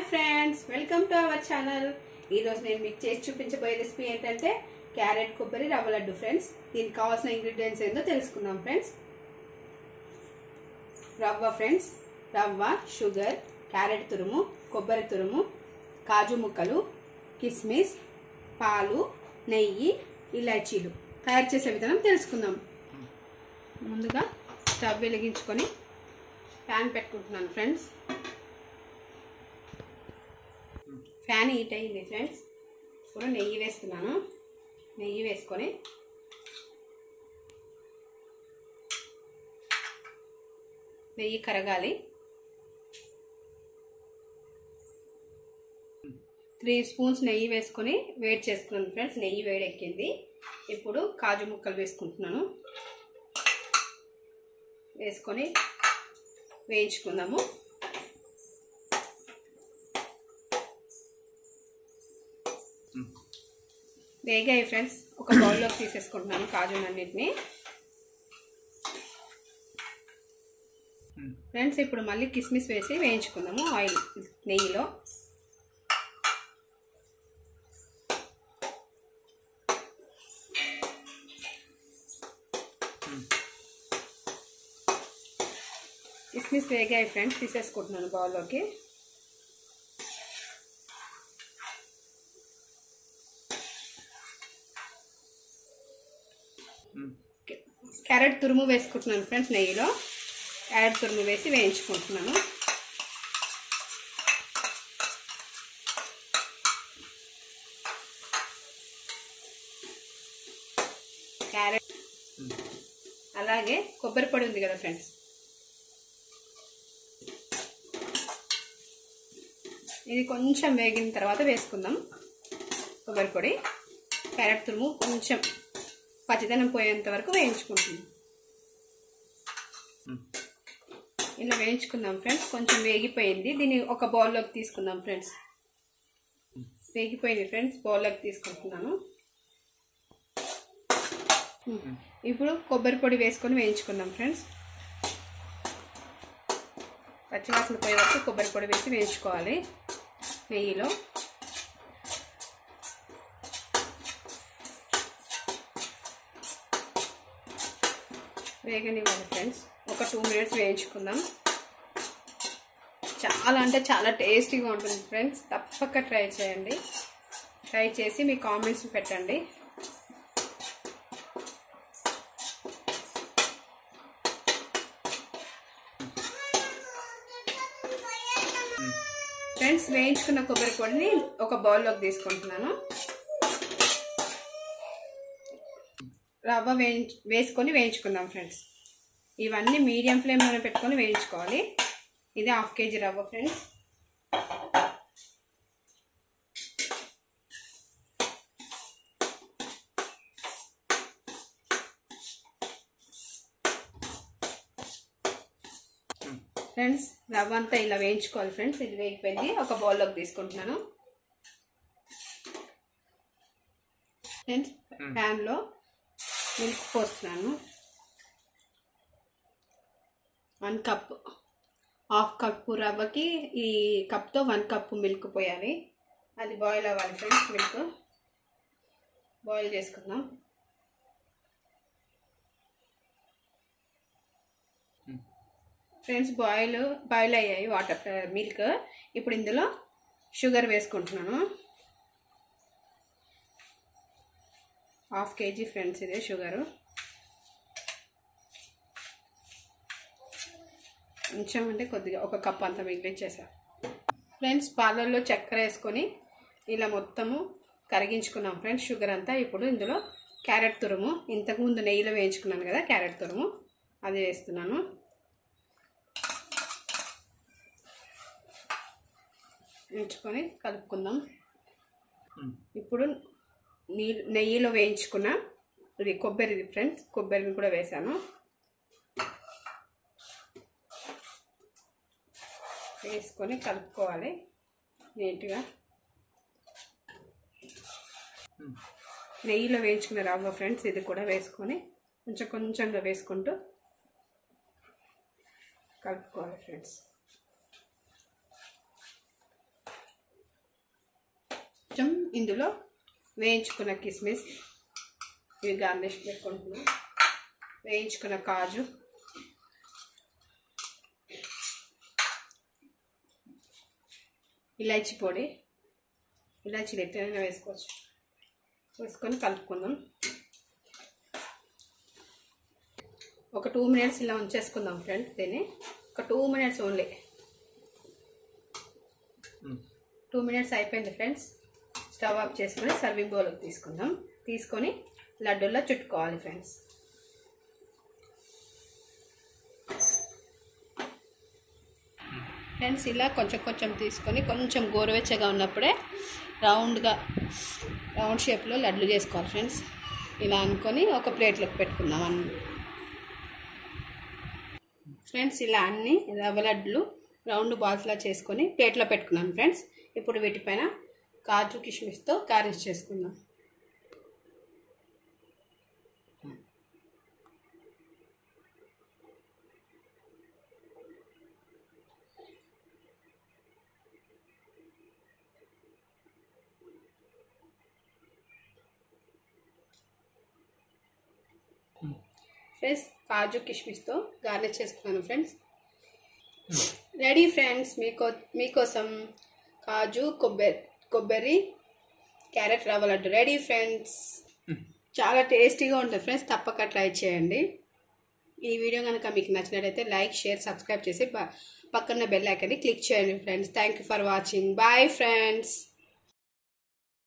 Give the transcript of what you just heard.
Hi friends welcome to our channel. ఈరోజు నేను మీకు చేసి చూపించబోయే రెసిపీ ఏంటంటే క్యారెట్ కొబ్బరి రవ్వ లడ్డు ఫ్రెండ్స్. దీనికి కావాల్సిన ఇంగ్రీడియంట్స్ ఏందో తెలుసుకుందాం ఫ్రెండ్స్. రవ్వ ఫ్రెండ్స్ రవ్వ షుగర్ క్యారెట్ తురుము కొబ్బరి తురుము కాజు ముక్కలు కిస్మిస్ పాలు నెయ్యి ఇలాచీలు. తయారు చేసే విధానం తెలుసుకుందాం. ముందుగా స్టవ్ వెలిగించుకొని ప్యాన్ పెట్టుకుంటున్నాను ఫ్రెండ్స్. ప్యాన్ హీట్ అయింది ఫ్రెండ్స్ ఇప్పుడు నెయ్యి వేస్తున్నాను. నెయ్యి వేసుకొని నెయ్యి కరగాలి. త్రీ స్పూన్స్ నెయ్యి వేసుకొని వేడి చేసుకున్నాను ఫ్రెండ్స్ నెయ్యి వేడెక్కింది. ఇప్పుడు కాజు ముక్కలు వేసుకుంటున్నాను. వేసుకొని వేయించుకుందాము. వేగాయి ఫ్రెండ్స్ ఒక బౌల్లోకి తీసేసుకుంటున్నాను కాజునన్నిటిని ఫ్రెండ్స్ ఇప్పుడు మళ్ళీ కిస్మిస్ వేసి వేయించుకుందాము ఆయిల్ నెయ్యిలో. కిస్మిస్ వేగాయి ఫ్రెండ్స్ తీసేసుకుంటున్నాను బౌల్లోకి. క్యారెట్ తురుము వేసుకుంటున్నాను ఫ్రెండ్స్ నెయ్యిలో. క్యారెట్ తురుము వేసి వేయించుకుంటున్నాను. క్యారెట్. అలాగే కొబ్బరి పొడి ఉంది కదా ఫ్రెండ్స్. ఇది కొంచెం వేగిన తర్వాత వేసుకుందాం. కొబ్బరి పొడి క్యారెట్ తురుము కొంచెం పచ్చదనం పోయేంత వరకు వేయించుకుంటున్నాం ఇలా వేయించుకుందాం ఫ్రెండ్స్. కొంచెం వేగిపోయింది. దీన్ని ఒక బౌల్లోకి తీసుకుందాం ఫ్రెండ్స్. వేగిపోయింది ఫ్రెండ్స్. బౌల్లోకి తీసుకుంటున్నాను ఇప్పుడు కొబ్బరి పొడి వేసుకొని వేయించుకుందాం ఫ్రెండ్స్. పచ్చివాసన పోయే వరకు కొబ్బరి పొడి వేసి వేయించుకోవాలి. నెయ్యిలో. వేగనివ్వాలి ఫ్రెండ్స్. ఒక టూ మినిట్స్ వేయించుకుందాం. చాలా అంటే చాలా టేస్టీగా ఉంటుంది ఫ్రెండ్స్. తప్పక ట్రై చేయండి. ట్రై చేసి మీ కామెంట్స్ పెట్టండి. ఫ్రెండ్స్ వేయించుకున్న కొబ్బరి పొడిని ఒక బౌల్లోకి తీసుకుంటున్నాను. రవ్వ వేయించు వేసుకొని వేయించుకుందాం ఫ్రెండ్స్. ఇవన్నీ మీడియం ఫ్లేమ్లోనే పెట్టుకొని వేయించుకోవాలి. ఇది హాఫ్ కేజీ రవ్వ ఫ్రెండ్స్. ఫ్రెండ్స్ రవ్వ అంతా ఇలా వేయించుకోవాలి ఫ్రెండ్స్. ఇది వేగిపోయింది. ఒక బౌల్లోకి తీసుకుంటున్నాను. ఫ్రెండ్స్ ప్యాన్లో మిల్క్ పోస్తున్నాను వన్ కప్ హాఫ్ కప్పు రవ్వకి ఈ కప్తో వన్ కప్పు మిల్క్ పోయాలి. అది బాయిల్ అవ్వాలి ఫ్రెండ్స్ మిల్క్. బాయిల్ చేసుకుందాం. ఫ్రెండ్స్ బాయిల్ బాయిల్ అయ్యాయి వాటర్ మిల్క్. ఇప్పుడు ఇందులో షుగర్ వేసుకుంటున్నాను. హాఫ్ కేజీ ఫ్రెండ్స్ ఇదే షుగరు. కొంచెం అంటే కొద్దిగా ఒక కప్ అంత మిగిలిచ్చేసా. ఫ్రెండ్స్ పాలల్లో చక్కెర వేసుకొని ఇలా మొత్తము కరిగించుకున్నాం ఫ్రెండ్స్ షుగర్ అంతా ఇప్పుడు ఇందులో క్యారెట్ తురుము. ఇంతకుముందు నెయ్యిలో వేయించుకున్నాను కదా క్యారెట్ తురుము అది వేస్తున్నాను. వేయించుకొని కలుపుకుందాం. ఇప్పుడు నీ నెయ్యిలో వేయించుకున్న ఇది కొబ్బరిది ఫ్రెండ్స్ కొబ్బరిని కూడా వేసాను. వేసుకొని కలుపుకోవాలి నీట్గా. నెయ్యిలో వేయించుకున్న రవ్వ ఫ్రెండ్స్ ఇది కూడా వేసుకొని కొంచెం కొంచెంగా వేసుకుంటూ కలుపుకోవాలి ఫ్రెండ్స్. కొంచెం ఇందులో వేయించుకున్న కిస్మిస్ ఇవి గార్నిష్ పెట్టుకుంటున్నాం వేయించుకున్న కాజు. ఇలాచి పొడి. ఇలాచీలు ఎట్టైనా వేసుకోవచ్చు. వేసుకొని కలుపుకుందాం. ఒక టూ మినిట్స్ ఇలా ఉంచేసుకుందాం ఫ్రెండ్స్ దీన్ని. ఒక two minutes only. Two minutes అయిపోయింది ఫ్రెండ్స్. స్టవ్ ఆఫ్ చేసుకొని సర్వింగ్ బౌల్కి తీసుకుందాం. తీసుకొని లడ్డూల్లో చుట్టుకోవాలి ఫ్రెండ్స్. ఫ్రెండ్స్ ఇలా కొంచెం కొంచెం తీసుకొని కొంచెం గోరువెచ్చగా ఉన్నప్పుడే రౌండ్గా రౌండ్ షేప్లో లడ్లు చేసుకోవాలి ఫ్రెండ్స్. ఇలా అనుకొని ఒక ప్లేట్లోకి పెట్టుకుందాం అన్ని. ఫ్రెండ్స్ ఇలా అన్ని రవ్వ లడ్లు రౌండ్ బాల్స్లా చేసుకొని ప్లేట్లో పెట్టుకున్నాను ఫ్రెండ్స్. ఇప్పుడు వీటిపైన కాజు కిష్మిష్తో గార్నిష్ చేసుకుందాం. ఫ్రెండ్స్ కాజు కిష్మిష్తో గార్నిష్ చేసుకున్నాను ఫ్రెండ్స్. రెడీ ఫ్రెండ్స్ మీకో మీకోసం కాజు కొబ్బరి కొబ్బరి క్యారెట్ రవ్వ లడ్డు రెడీ ఫ్రెండ్స్ చాలా టేస్టీగా ఉంటుంది ఫ్రెండ్స్ తప్పక ట్రై చేయండి. ఈ వీడియో కనుక మీకు నచ్చినట్లయితే లైక్ షేర్ సబ్స్క్రైబ్ చేసి పక్కన బెల్ ఐకాన్ని క్లిక్ చేయండి friends thank you for watching bye friends